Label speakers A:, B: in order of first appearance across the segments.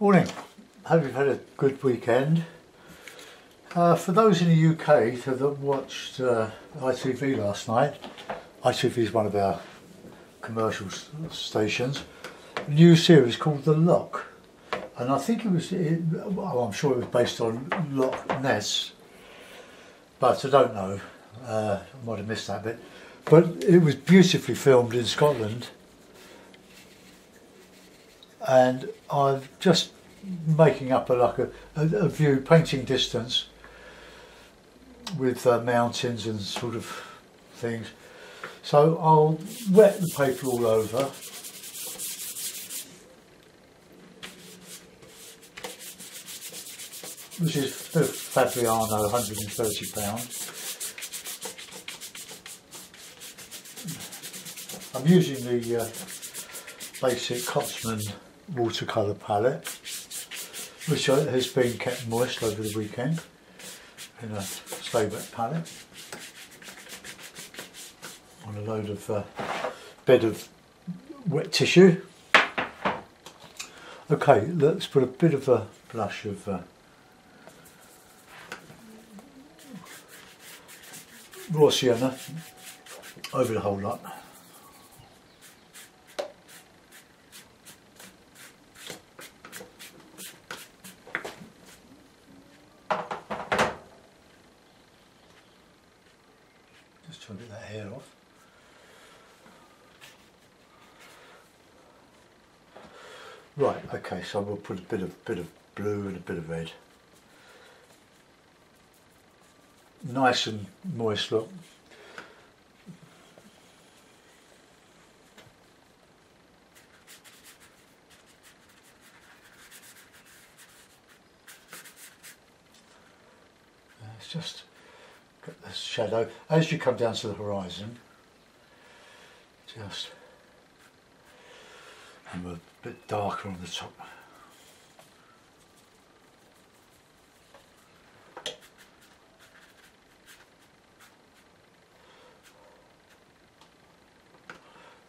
A: Morning. Hope you've had a good weekend. Uh, for those in the UK that watched uh, ITV last night, ITV is one of our commercial stations, a new series called The Loch. And I think it was, it, well, I'm sure it was based on Loch Ness, but I don't know. Uh, I might have missed that bit. But it was beautifully filmed in Scotland. And I'm just making up a, like a, a, view, painting distance with uh, mountains and sort of things. So I'll wet the paper all over. Which is Fabriano 130 pound. I'm using the uh, basic Cotman watercolour palette, which has been kept moist over the weekend in a stay wet palette on a load of uh, bed of wet tissue. Okay, let's put a bit of a blush of uh, raw sienna over the whole lot. Just try to get that hair off. Right, okay, so we'll put a bit of bit of blue and a bit of red. Nice and moist look. It's just got this shadow as you come down to the horizon. Just and a bit darker on the top.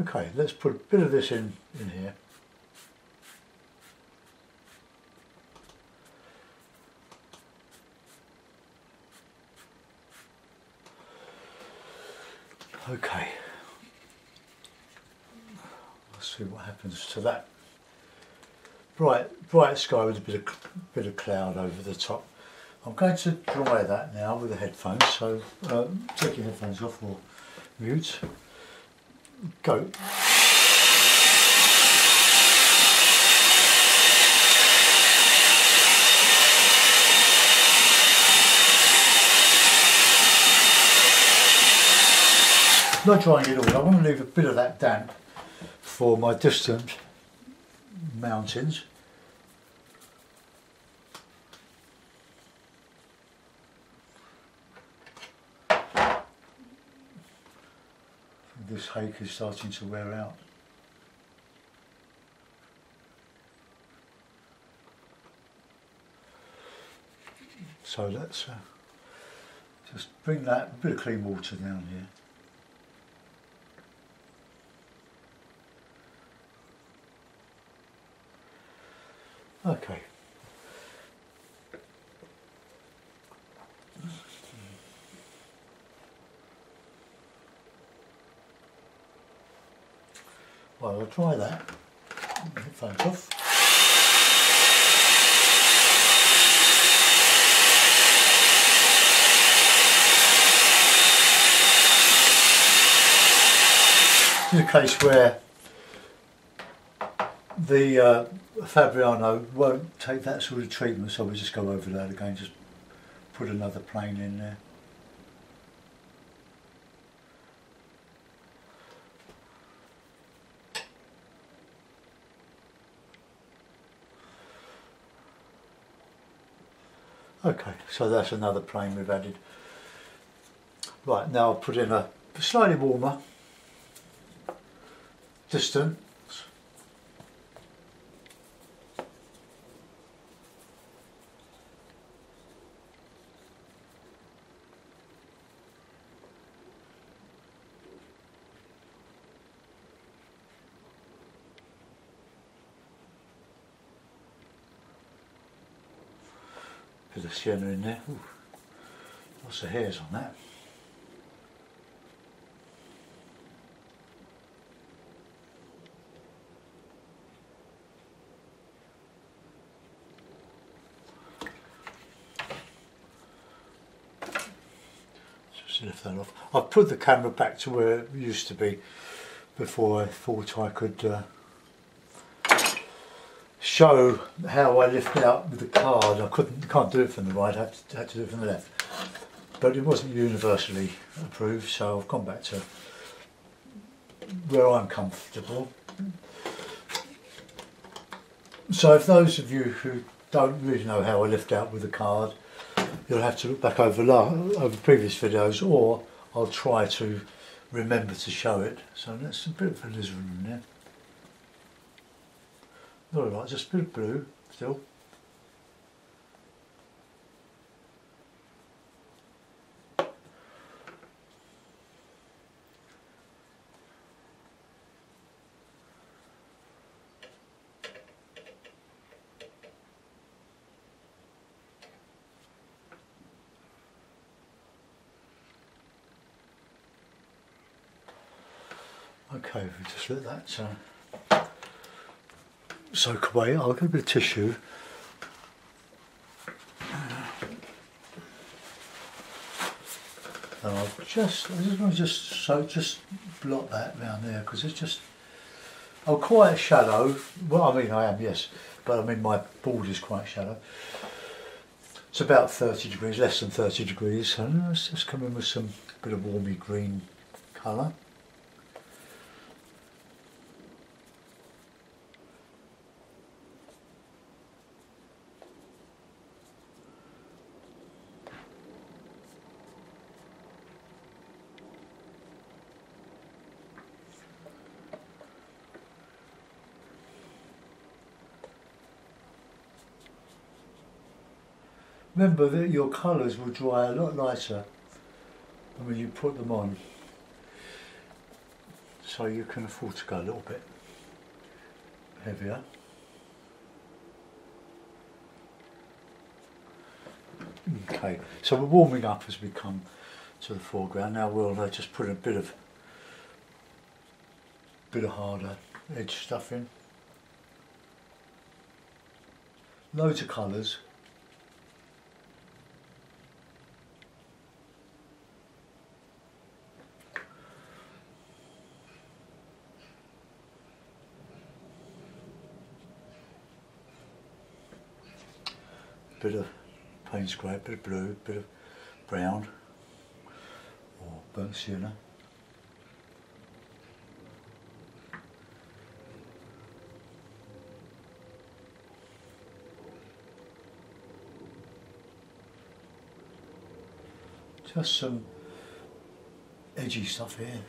A: Okay, let's put a bit of this in in here. Okay. See what happens to that. Bright, bright sky with a bit of bit of cloud over the top. I'm going to dry that now with the headphones. So uh, take your headphones off or mute. Go. Not drying it all. I want to leave a bit of that damp for my distant mountains. This hake is starting to wear out. So let's uh, just bring that bit of clean water down here. Okay. Well, I'll try that. Headphones off. Is a case where the uh, Fabriano won't take that sort of treatment, so we'll just go over that again, just put another plane in there. Okay, so that's another plane we've added. Right, now I'll put in a slightly warmer distant bit of sienna in there. Ooh, lots of hairs on that. Lift that off. I've put the camera back to where it used to be before I thought I could uh, show how I lift out with the card. I couldn't, can't do it from the right, I had to, had to do it from the left. But it wasn't universally approved, so I've gone back to where I'm comfortable. So if those of you who don't really know how I lift out with the card, you'll have to look back over, over previous videos or I'll try to remember to show it. So that's a bit of alizarin in there. Not a lot, just a of blue still. Okay, we just let that uh, soak away. I'll get a bit of tissue. And I'll just, I just want to just so just blot that round there because it's just, I'm quite shallow. Well, I mean, I am, yes, but I mean, my board is quite shallow. It's about 30 degrees, less than 30 degrees, and let's just come in with some bit of warmy green colour. Remember that your colours will dry a lot lighter when you put them on. So you can afford to go a little bit heavier. Okay, so we're warming up as we come to the foreground. Now we'll uh, just put a bit of bit of harder edge stuff in. Loads of colours. Bit of Payne's grey, bit of blue, bit of brown or burnt sienna. Just some edgy stuff here.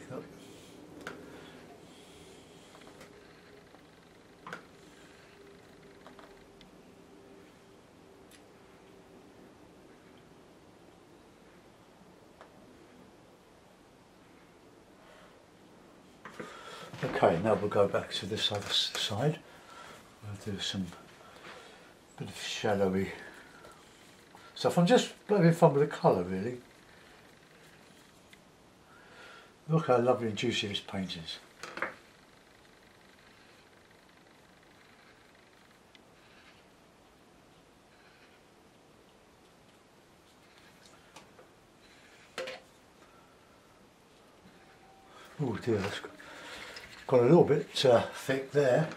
A: Okay, now we'll go back to this other side. We'll do some bit of shallowy stuff. I'm just having fun with the colour really. Look how lovely and juicy this paint is. Oh dear, that's got- got a little bit uh, thick there.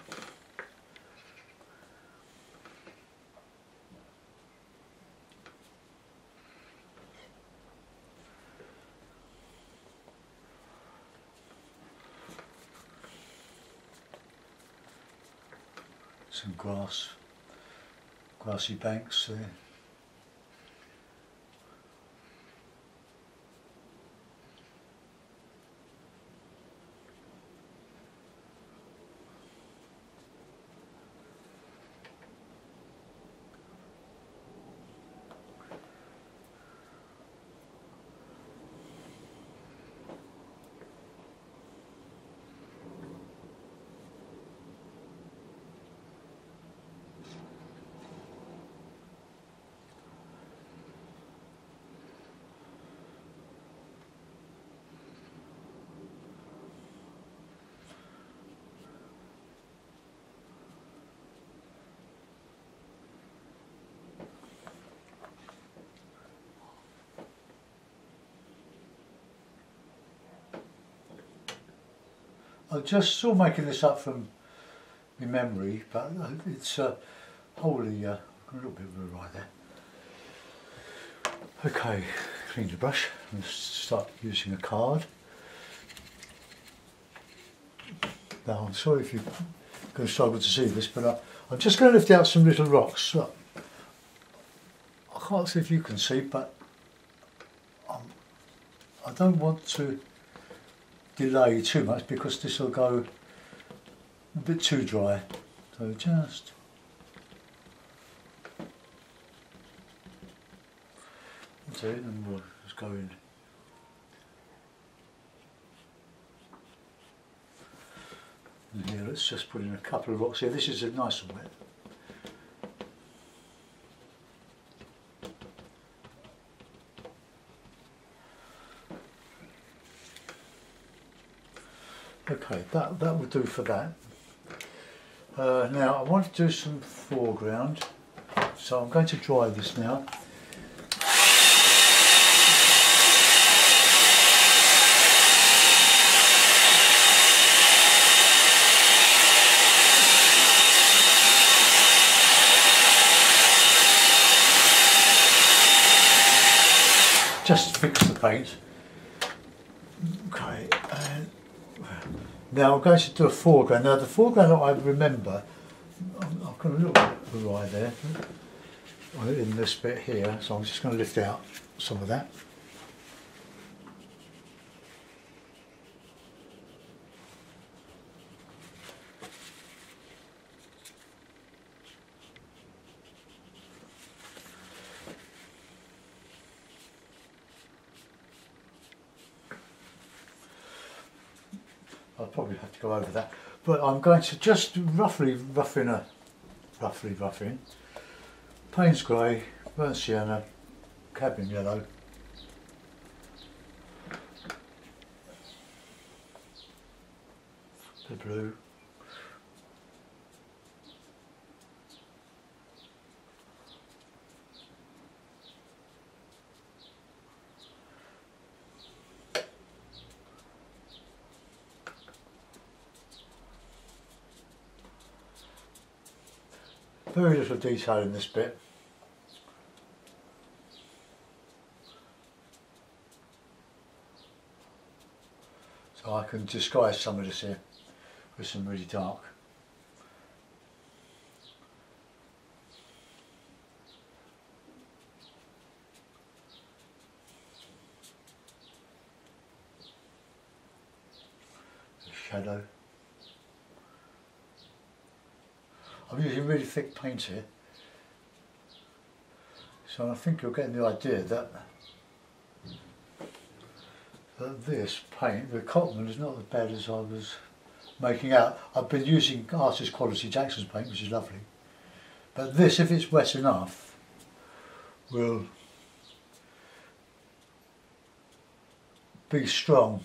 A: Some grass, grassy banks there. I'm just still making this up from my memory, but it's uh, wholly uh, a little bit of a right there. Okay, clean the brush and start using a card. Now I'm sorry if you're going to struggle to see this, but uh, I'm just going to lift out some little rocks. I can't see if you can see, but um, I don't want to delay too much because this will go a bit too dry. So just that's it, and we'll just go in. And here, let's just put in a couple of rocks here. This is a nice and wet. Okay, that, that will do for that. Uh, now I want to do some foreground, so I'm going to dry this now. Just fix the paint. Okay, and now I'm going to do a foreground. Now the foreground that I remember, I've got a little bit of awry there in this bit here, so I'm just going to lift out some of that. I'll probably have to go over that. But I'm going to just roughly rough in a roughly rough in. Payne's grey, burnt sienna, cadmium yellow. The blue. Very little detail in this bit. So I can disguise some of this here with some really dark. Shadow. I'm using really thick paint here. So I think you're getting the idea that, that this paint, the Cotman, is not as bad as I was making out. I've been using artist quality Jackson's paint, which is lovely. But this, if it's wet enough, will be strong.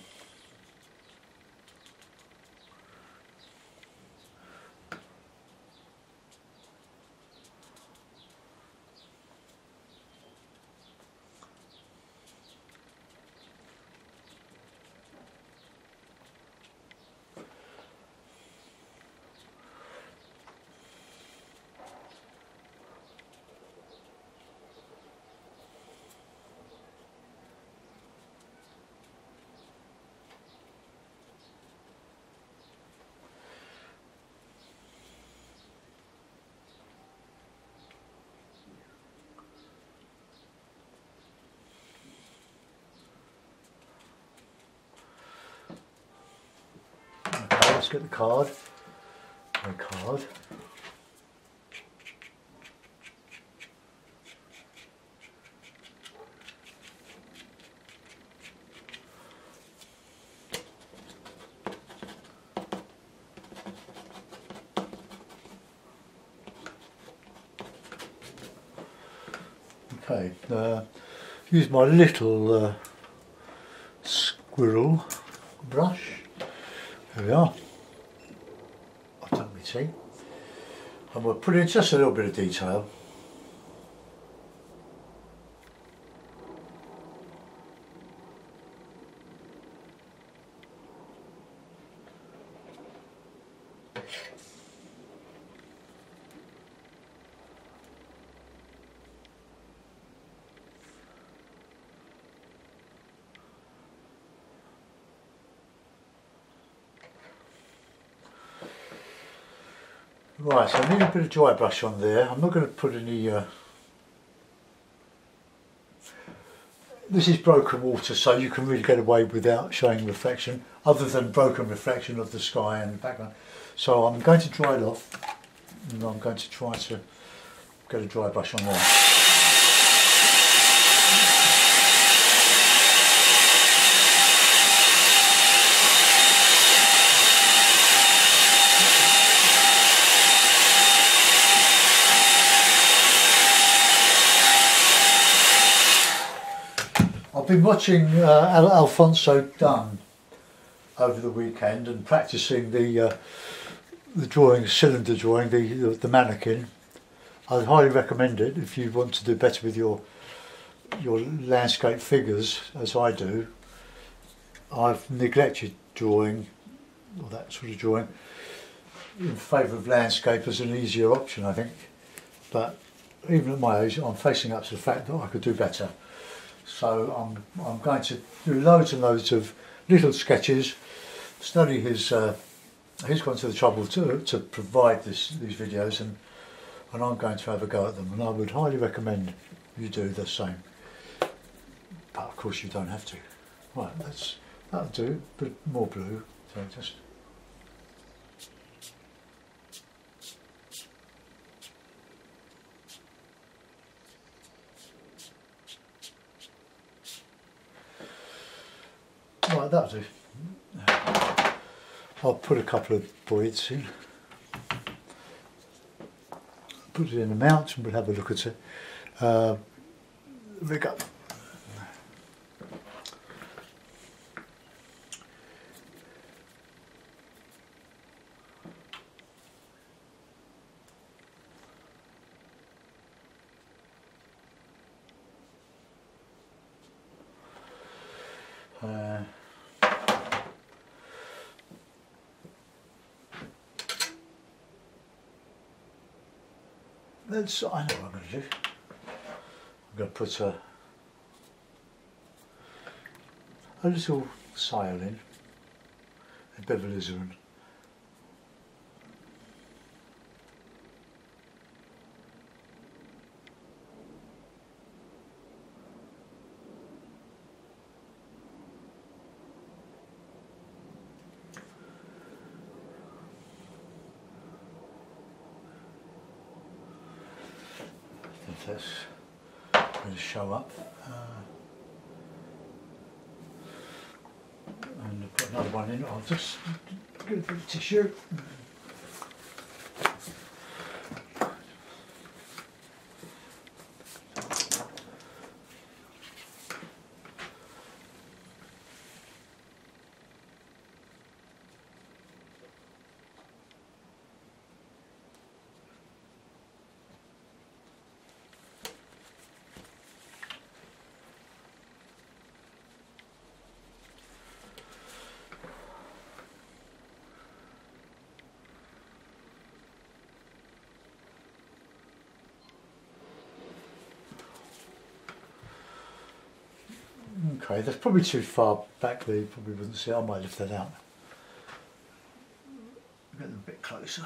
A: Get the card. My card. Okay, uh, use my little uh, squirrel brush. There we are. Tea. And we'll put in just a little bit of detail. Right, so I need a bit of dry brush on there. I'm not going to put any... Uh, this is broken water, so you can really get away without showing reflection, other than broken reflection of the sky and the background. So I'm going to dry it off, and I'm going to try to get a dry brush on there. I've been watching uh, Al Alphonso Dunn over the weekend and practicing the uh, the drawing, cylinder drawing, the, the, the mannequin. I'd highly recommend it if you want to do better with your your landscape figures, as I do. I've neglected drawing, or that sort of drawing, in favour of landscape as an easier option, I think. But even at my age, I'm facing up to the fact that I could do better. So I'm, I'm going to do loads and loads of little sketches, study his, uh, he's gone to the trouble to, to provide this, these videos and, and I'm going to have a go at them and I would highly recommend you do the same. But of course you don't have to. Right, that's, that'll do, but more blue, so just Right, that'll. I'll put a couple of voids in. Put it in the mount and we'll have a look at it. Uh, rig up. That's, I know what I'm going to do. I'm going to put a, a little sail in, a bit of alizarin. if that's going to show up. Uh, and I'll put another one in. I'll just get a bit of tissue. Okay, that's probably too far back there, you probably wouldn't see it. I might lift that out. Get them a bit closer.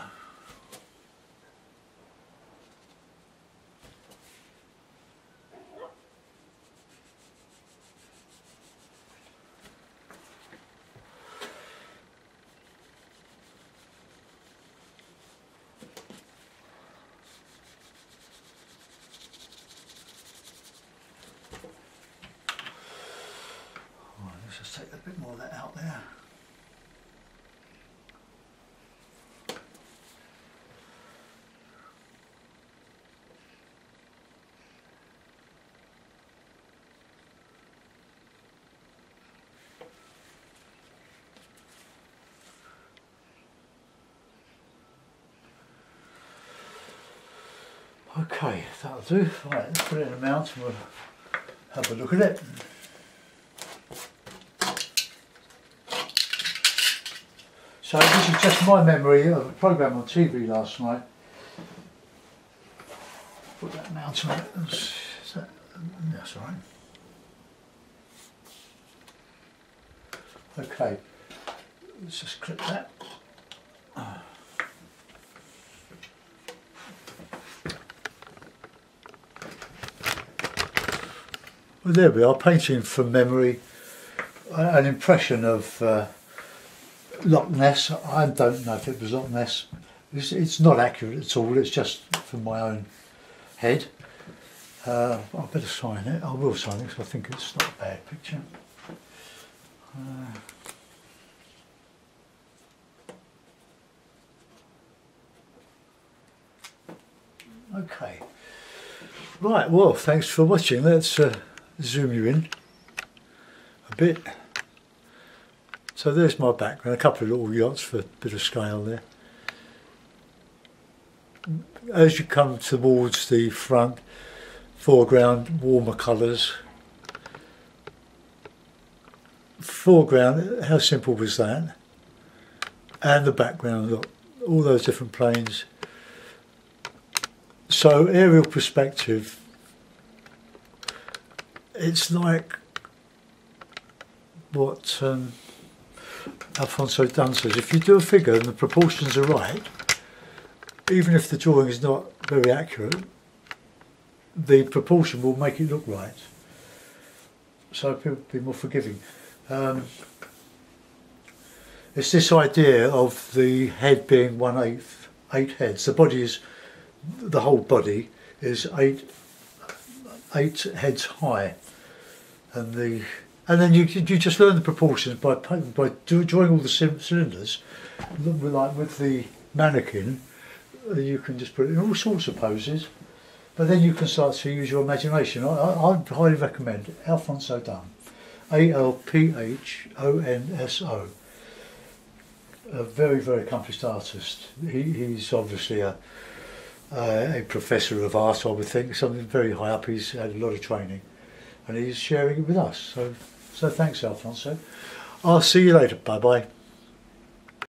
A: Right, let's just take a bit more of that out there. Okay, that'll do. Right, let's put it in the mount and we'll have a look at it. So this is just my memory of a programme on TV last night. Put that mount on it. Is that, mm, that's all right. Okay, let's just clip that. Well, there we are, painting from memory, an impression of uh, Loch Ness. I don't know if it was Loch Ness. It's, it's not accurate at all, it's just from my own head. Uh, I better sign it. I will sign it because I think it's not a bad picture. Uh, okay. Right, well, thanks for watching. Let's uh, zoom you in a bit. So there's my background, a couple of little yachts for a bit of scale there. As you come towards the front, foreground, warmer colours. Foreground, how simple was that? And the background, look, all those different planes. So aerial perspective, it's like what um, Alphonso Dunn says, if you do a figure and the proportions are right, even if the drawing is not very accurate, the proportion will make it look right. So people be more forgiving. Um, it's this idea of the head being one eighth, eight heads. The body is, the whole body is eight, eight heads high, and the and then you you just learn the proportions by by drawing all the cylinders, like with the mannequin. You can just put it in all sorts of poses. But then you can start to use your imagination. I, I, I highly recommend Alphonso Dunn, A-L-P-H-O-N-S-O. A very, very accomplished artist. He, he's obviously a, uh, a professor of art, I would think, something very high up. He's had a lot of training and he's sharing it with us. So, so thanks, Alphonso. I'll see you later. Bye bye.